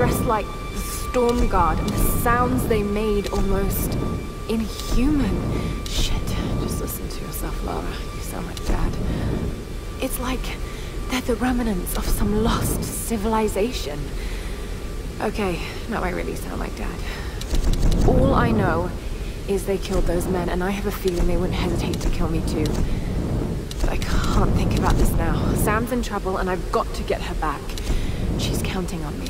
dressed like the Storm Guard, and the sounds they made almost inhuman. Shit, just listen to yourself, Lara. You sound like Dad. It's like they're the remnants of some lost civilization. Okay, now I really sound like Dad. All I know is they killed those men, and I have a feeling they wouldn't hesitate to kill me too. But I can't think about this now. Sam's in trouble, and I've got to get her back. She's counting on me.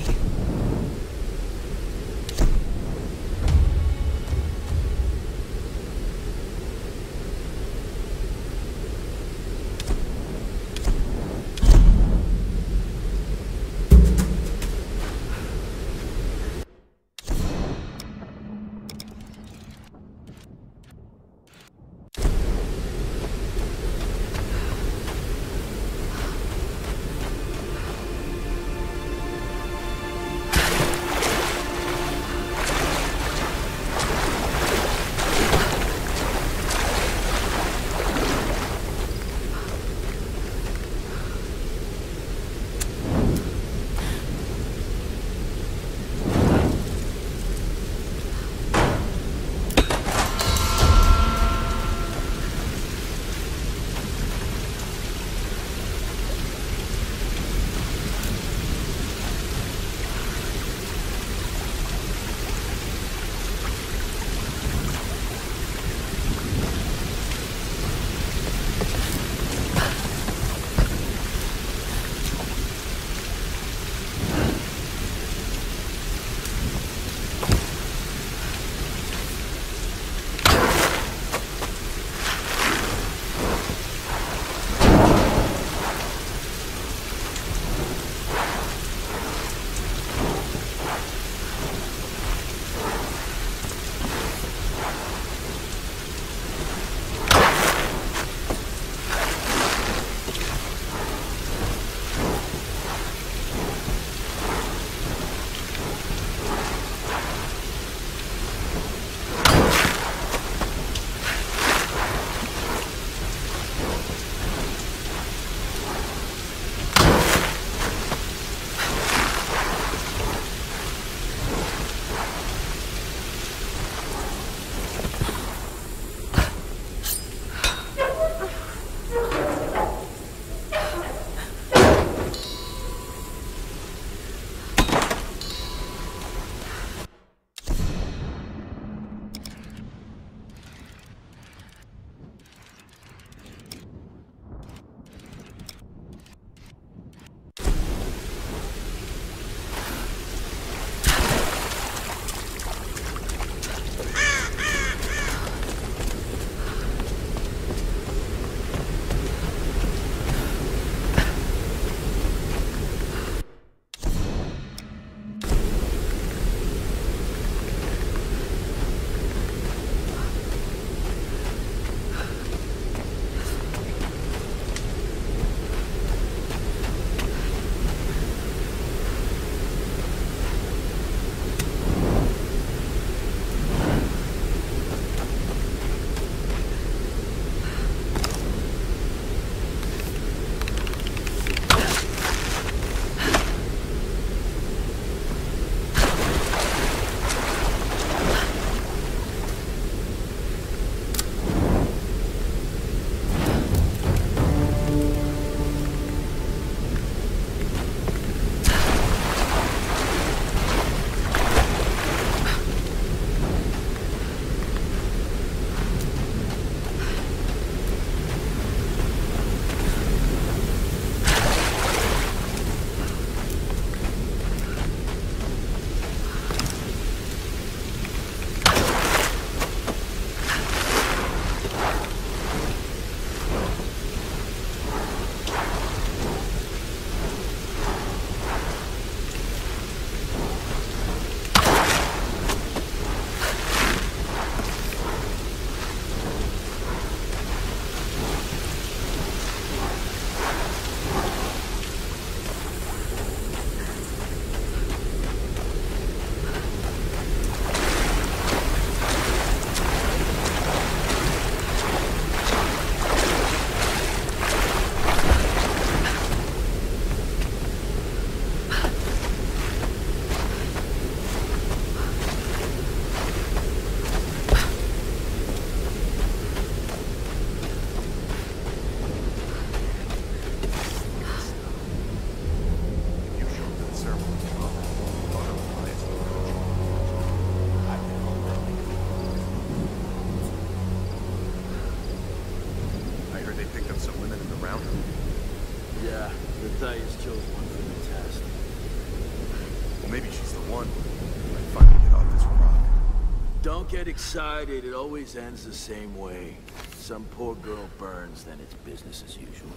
Get excited. It always ends the same way. Some poor girl burns, then it's business as usual.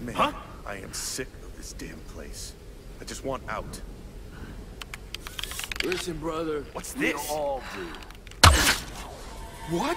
Man, Huh? I am sick of this damn place. I just want out. Listen, brother. What's we this? all do. What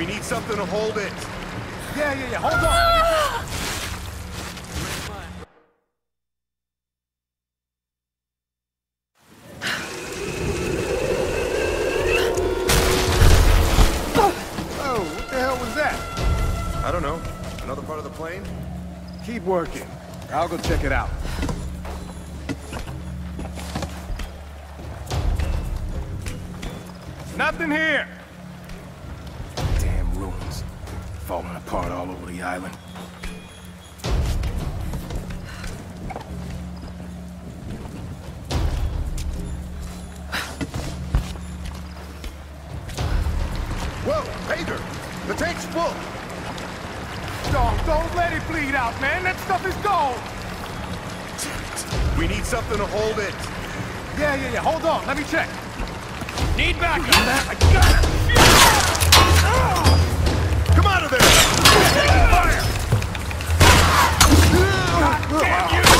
We need something to hold it. Yeah, yeah, yeah. Hold on. Oh, what the hell was that? I don't know. Another part of the plane? Keep working. I'll go check it out. Nothing here. Falling apart all over the island. Whoa, Vader! The tank's full! Don't, don't let it bleed out, man. That stuff is gold. We need something to hold it. Yeah, yeah, yeah. Hold on. Let me check. Need backup. I got it. Come out ah! There! Fire! Damn you!